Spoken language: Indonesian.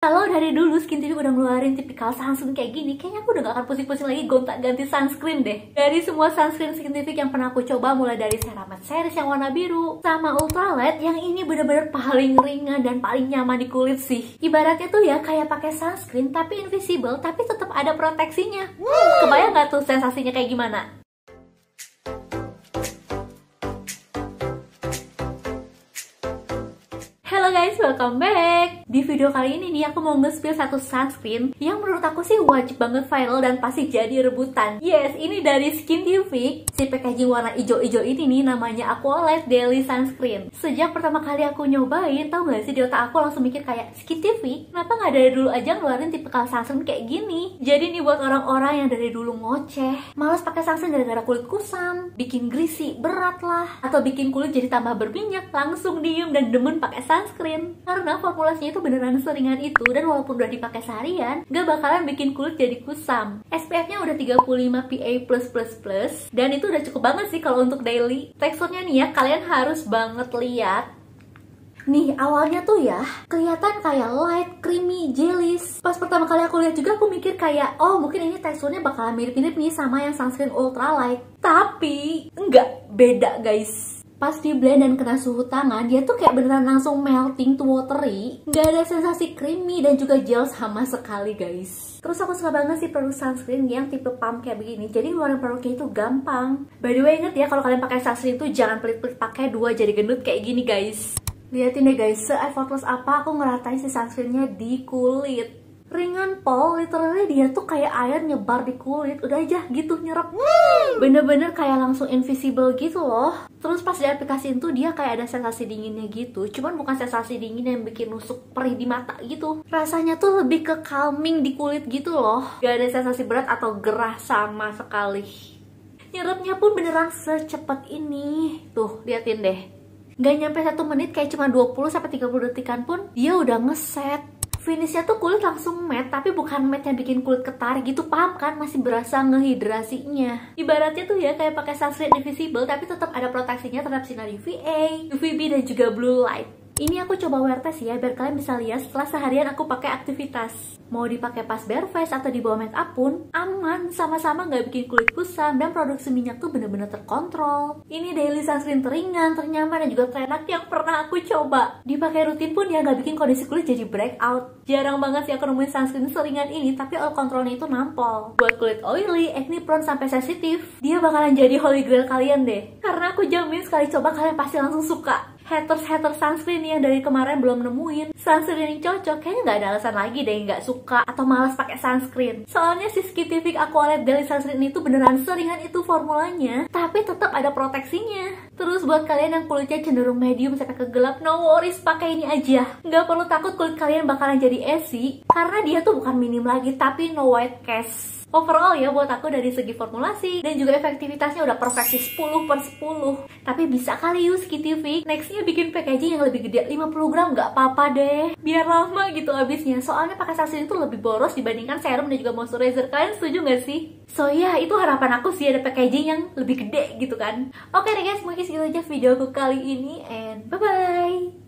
Kalau dari dulu Skin TV udah ngeluarin tipikal sunscreen kayak gini, kayaknya aku udah gak akan pusing-pusing lagi gonta ganti sunscreen deh. Dari semua sunscreen Skin TV yang pernah aku coba, mulai dari Ceramatte Series yang warna biru, sama Ultralight yang ini bener-bener paling ringan dan paling nyaman di kulit sih. Ibaratnya tuh ya kayak pakai sunscreen tapi invisible, tapi tetap ada proteksinya. Kebayang gak tuh sensasinya kayak gimana? Halo guys, welcome back! Di video kali ini nih aku mau nge-spill satu sunscreen yang menurut aku sih wajib banget viral dan pasti jadi rebutan. Yes, ini dari Skintific. Si packaging warna hijau-hijau ini nih namanya Aqualight Daily Sunscreen. Sejak pertama kali aku nyobain, tau gak sih di otak aku langsung mikir kayak Skintific, kenapa nggak dari dulu aja ngeluarin tipikal sunscreen kayak gini? Jadi nih buat orang-orang yang dari dulu ngoceh, males pakai sunscreen gara-gara kulit kusam, bikin greasy, berat lah, atau bikin kulit jadi tambah berminyak, langsung diem dan demen pakai sunscreen. Karena formulasinya itu beneran seringan itu dan walaupun udah dipakai seharian, gak bakalan bikin kulit jadi kusam. SPF-nya udah 35 PA+++ dan itu udah cukup banget sih kalau untuk daily. Teksturnya nih ya, kalian harus banget lihat Nih awalnya tuh ya kelihatan kayak light, creamy, jellies. Pas pertama kali aku lihat juga aku mikir kayak oh mungkin ini teksturnya bakalan mirip-mirip nih sama yang sunscreen ultralight. Tapi enggak, beda guys pas di blend dan kena suhu tangan dia tuh kayak beneran langsung melting to watery. Nggak ada sensasi creamy dan juga gel sama sekali guys. Terus aku suka banget sih produk sunscreen yang tipe pump kayak begini. Jadi ngeluarin produknya itu gampang. By the way inget ya kalau kalian pakai sunscreen itu jangan pelit-pelit pakai dua jadi gendut kayak gini guys. Liatin deh guys se-effortless apa aku ngeratain si sunscreennya di kulit ringan pol literally dia tuh kayak air nyebar di kulit. Udah aja gitu nyerap. Bener-bener kayak langsung invisible gitu loh. Terus pas diaplikasiin tuh dia kayak ada sensasi dinginnya gitu. Cuman bukan sensasi dingin yang bikin nusuk perih di mata gitu. Rasanya tuh lebih ke calming di kulit gitu loh. Gak ada sensasi berat atau gerah sama sekali. Nyerapnya pun beneran secepat ini. Tuh liatin deh. Gak nyampe satu menit kayak cuma 20-30 detikan pun dia udah ngeset finishnya tuh kulit langsung matte tapi bukan matte yang bikin kulit ketar gitu paham kan? Masih berasa ngehidrasinya. Ibaratnya tuh ya kayak pakai sunscreen invisible tapi tetap ada proteksinya terhadap sinar UVA, UVB dan juga blue light ini aku coba wear test ya biar kalian bisa lihat setelah seharian aku pakai aktivitas. Mau dipakai pas bare face atau di bawah make up pun aman, sama-sama nggak bikin kulit kusam dan produksi minyak tuh bener-bener terkontrol. Ini daily sunscreen teringan, ternyaman dan juga terenak yang pernah aku coba. Dipakai rutin pun ya nggak bikin kondisi kulit jadi breakout. Jarang banget sih aku nemuin sunscreen seringan ini tapi oil controlnya itu nampol. Buat kulit oily, acne prone sampai sensitif, dia bakalan jadi holy grail kalian deh. Karena aku jamin sekali coba kalian pasti langsung suka haters-haters sunscreen yang dari kemarin belum nemuin. Sunscreen yang cocok kayaknya nggak ada alasan lagi deh nggak suka atau malas pakai sunscreen. Soalnya si Skitific Aqualet Daily Sunscreen itu beneran seringan itu formulanya tapi tetap ada proteksinya. Terus buat kalian yang kulitnya cenderung medium sampai ke gelap no worries pakai ini aja. Nggak perlu takut kulit kalian bakalan jadi esi karena dia tuh bukan minim lagi tapi no white cast overall ya buat aku dari segi formulasi dan juga efektivitasnya udah perfect sih 10 per 10 tapi bisa kali use Skitific nextnya bikin packaging yang lebih gede 50 gram nggak apa-apa deh. Biar lama gitu abisnya soalnya pakai sunscreen itu lebih boros dibandingkan serum dan juga moisturizer. Kalian setuju nggak sih? so ya yeah, itu harapan aku sih ada packaging yang lebih gede gitu kan. Oke deh guys mungkin segitu aja video aku kali ini and bye bye